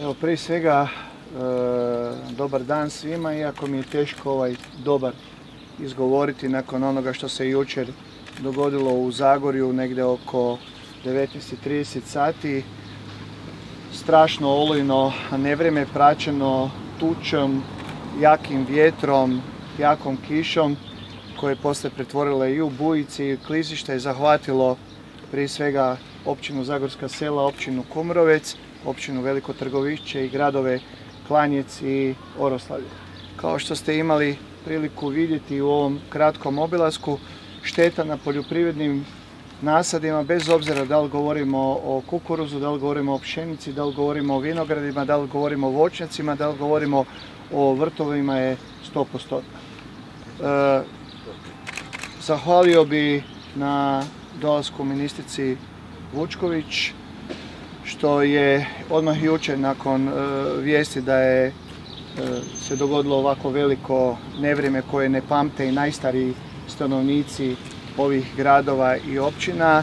Evo, prije svega, e, dobar dan svima, iako mi je teško ovaj dobar izgovoriti nakon onoga što se jučer dogodilo u Zagorju, negdje oko 19.30 sati. Strašno olujno nevrijeme praćeno tučom, jakim vjetrom, jakom kišom koje je poslije pretvorilo i u bujici i klizište i zahvatilo prije svega općinu Zagorska sela, općinu Kumrovec, općinu Veliko Trgovišće i gradove Klanjec i Oroslavlje. Kao što ste imali priliku vidjeti u ovom kratkom obilasku, šteta na poljoprivrednim nasadima, bez obzira da li govorimo o kukuruzu, da li govorimo o pšenici, da li govorimo o vinogradima, da li govorimo o voćnjacima, da li govorimo o vrtovima je 100%. E, zahvalio bi na dolasku ministrici Vučković što je odmah jučer nakon e, vijesti da je e, se dogodilo ovako veliko nevrijeme koje ne pamte i najstariji stanovnici ovih gradova i općina e,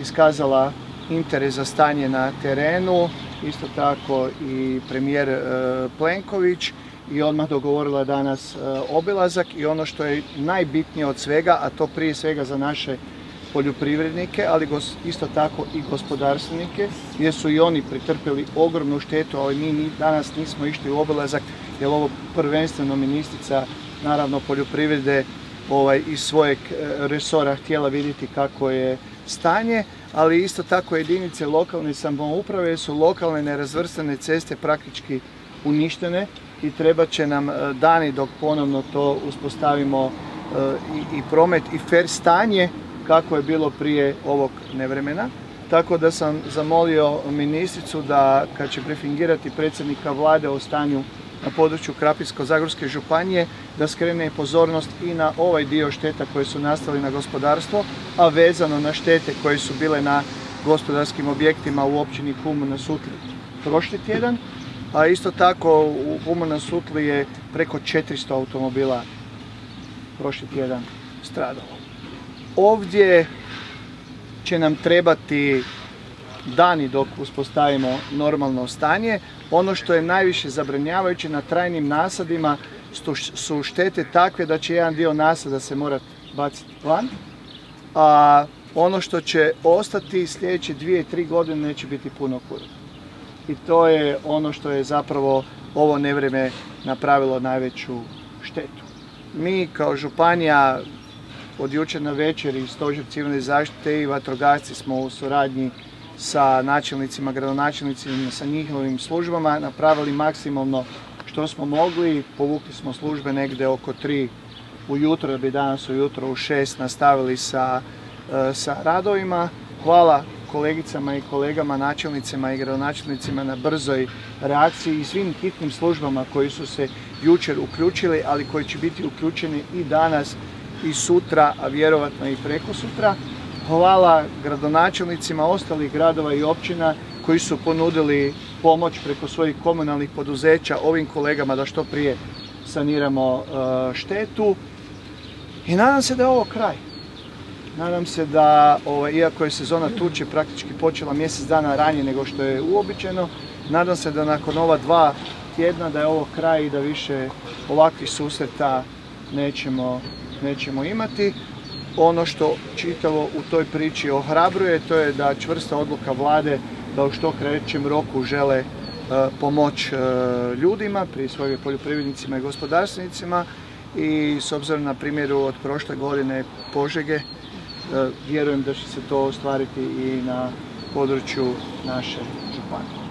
iskazala interes za stanje na terenu, isto tako i premijer Plenković i odmah dogovorila danas obilazak i ono što je najbitnije od svega, a to prije svega za naše poljoprivrednike, ali isto tako i gospodarstvenike, jer su i oni pretrpjeli ogromnu štetu, ali mi danas nismo išli u obilazak, jer ovo prvenstveno ministrica, naravno poljoprivrede, ovaj, iz svojeg e, resora htjela vidjeti kako je stanje, ali isto tako jedinice lokalne samouprave su lokalne nerazvrstane ceste praktički uništene i treba će nam e, dani dok ponovno to uspostavimo e, i, i promet i fer stanje kako je bilo prije ovog nevremena. Tako da sam zamolio ministricu da kad će prefingirati predsjednika vlade o stanju na području Krapinsko-Zagorske županije, da skrene pozornost i na ovaj dio šteta koje su nastali na gospodarstvo, a vezano na štete koje su bile na gospodarskim objektima u općini Humu na Sutli prošli tjedan, a isto tako u Humu na Sutli je preko 400 automobila prošli tjedan stradalo. Ovdje će nam trebati dani dok uspostavimo normalno stanje. Ono što je najviše zabranjavajuće na trajnim nasadima su štete takve da će jedan dio nasada se morati baciti van, a ono što će ostati sljedeće dvije, tri godine neće biti puno kurat. I to je ono što je zapravo ovo nevreme napravilo najveću štetu. Mi kao županija od jučer na večer i stožer civilne zaštite i vatrogasci smo u suradnji sa načelnicima, gradonačelnicima, sa njihovim službama napravili maksimalno što smo mogli. Povukli smo službe negdje oko 3 ujutro, da bi danas ujutro u 6 nastavili sa, e, sa radovima. Hvala kolegicama i kolegama, načelnicima i gradonačelnicima na brzoj reakciji i svim hitnim službama koji su se jučer uključili, ali koji će biti uključeni i danas i sutra, a vjerovatno i preko sutra. Hvala gradonačelnicima ostalih gradova i općina koji su ponudili pomoć preko svojih komunalnih poduzeća ovim kolegama da što prije saniramo e, štetu. I nadam se da je ovo kraj. Nadam se da, ovaj, iako je sezona tuče praktički počela mjesec dana ranije nego što je uobičajeno, nadam se da nakon ova dva tjedna da je ovo kraj i da više ovakvih susreta nećemo nećemo imati. Ono što čitavo u toj priči ohrabruje, to je da čvrsta odluka vlade da u što krećem roku žele e, pomoć e, ljudima, prije svojeg poljoprivrednicima i gospodarstvenicima i s obzirom na primjeru od prošle godine Požege, e, vjerujem da će se to ostvariti i na području naše županije.